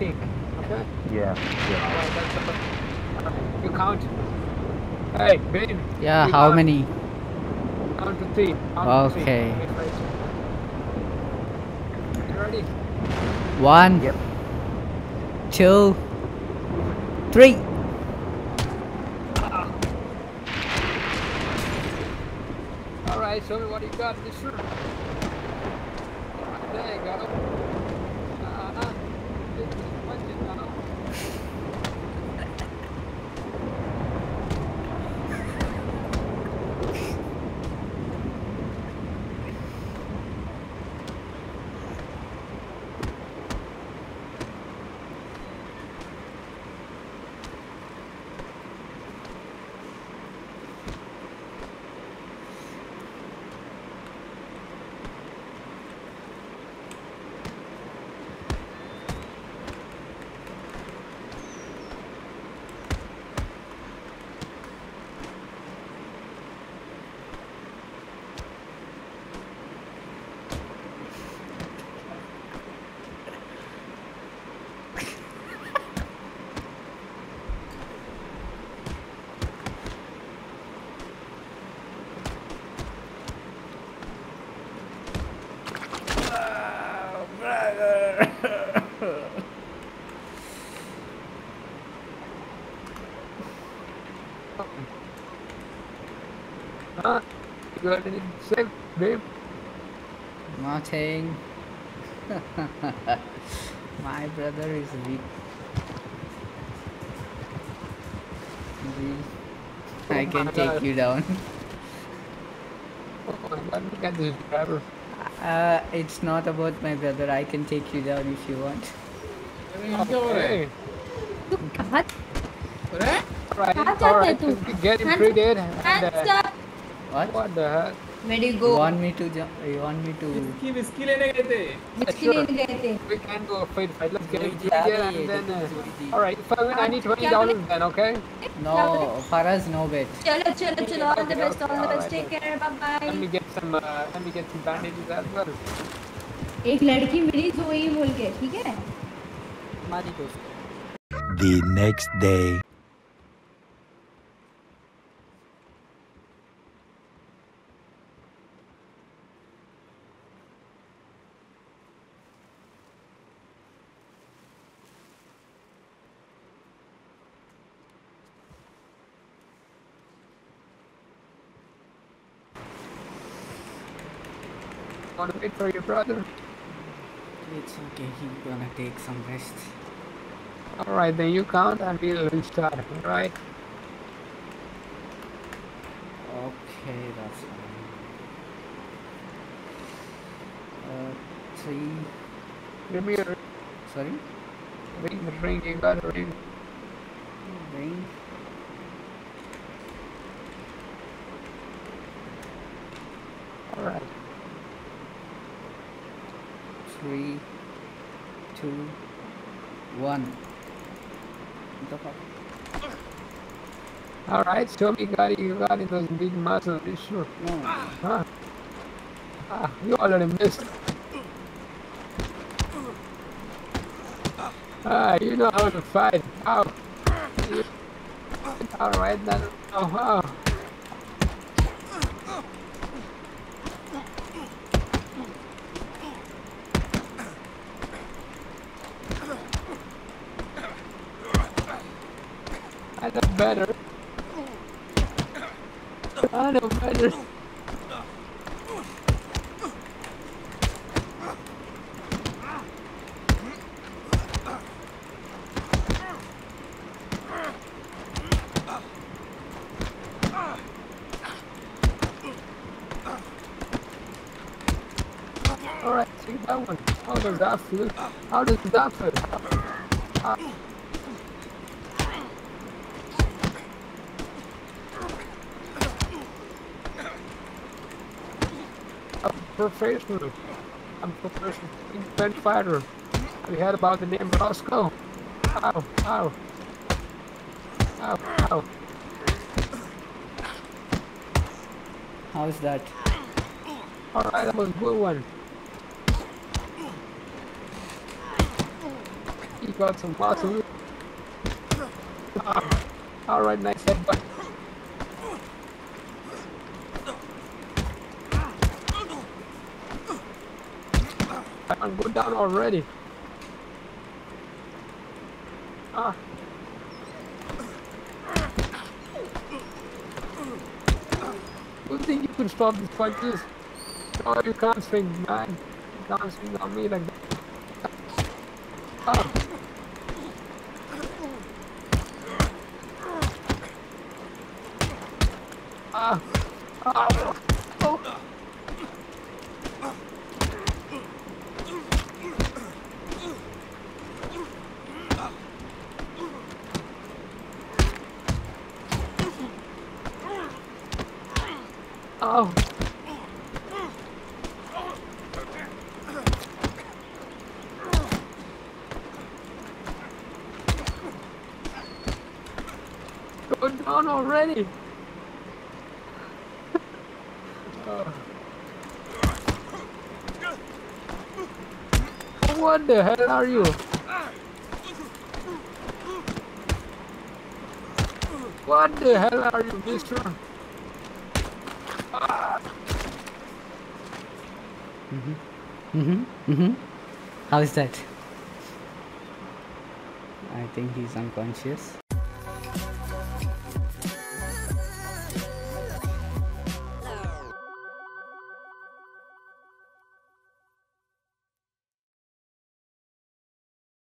think. Okay? Yeah, yeah. Alright, that's about, alright, you count. Hey, babe. Yeah, you how count- many? Count to three. Count to three. Okay. Wait, wait. You ready? One, Yep. two, three. Alright, show me what you got in this room. Alright, there you go. Uh-huh. This is what you got. Huh? You got anything to say, babe? Nothing. My brother is weak. We- I Oh can my take God. you down. Oh my god, look at this driver. Uh, it's not about my brother. I can take you down if you want. Okay. तू कहाँ Alright, कहाँ जाते alright. तू? Get him Hands- treated. And, Hands uh, up. What? what the heck? Where do you You want me to jump? You want me to? Whisky whisky लेने गए थे Whiskey. लेने गए थे. We can go fight, fight. Let's get him Zoidi and then. Uh, Zoidi. alright, if I win, I need twenty dollars then, okay? No, Faraz, no bet. चलो चलो चलो all the best all the best take care bye bye. Let me get some. Uh, let me get some bandages as well. एक लड़की मिली जोई बोल के ठीक है? The next day. Want to wait for your brother? It's okay. He's gonna take some rest. Alright, then you count and we'll restart. Alright. Okay, that's fine. Uh, three. Give me a Sorry. ring. The ring. You got a ring. Ring. Alright. Three. Two. One. Fuck? Alright, show me, got you got those big muscles. You sure? No. Huh? Ah, you already missed. Ah, you know how to fight. Ow. Alright then. Oh, oh. I know better. I know better. Alright, take that one. How does that feel? How does that feel? Ah. I'm professional. I'm a professional bench fighter. We heard about the name Rosco. Ow, ow. Ow, ow. How's that? Alright, that was a good one. He got some muscle. Ah, all right, nice headbutt. I'm going down already. Ah. You think you can stop this punches? No, you can't swing, man. You can't swing on me like that. Ah. Ah. Ah. Oh. Oh. Down already. What the hell are you? What the hell are you, mister? Mm-hmm. Mm-hmm. How is that? I think he's unconscious.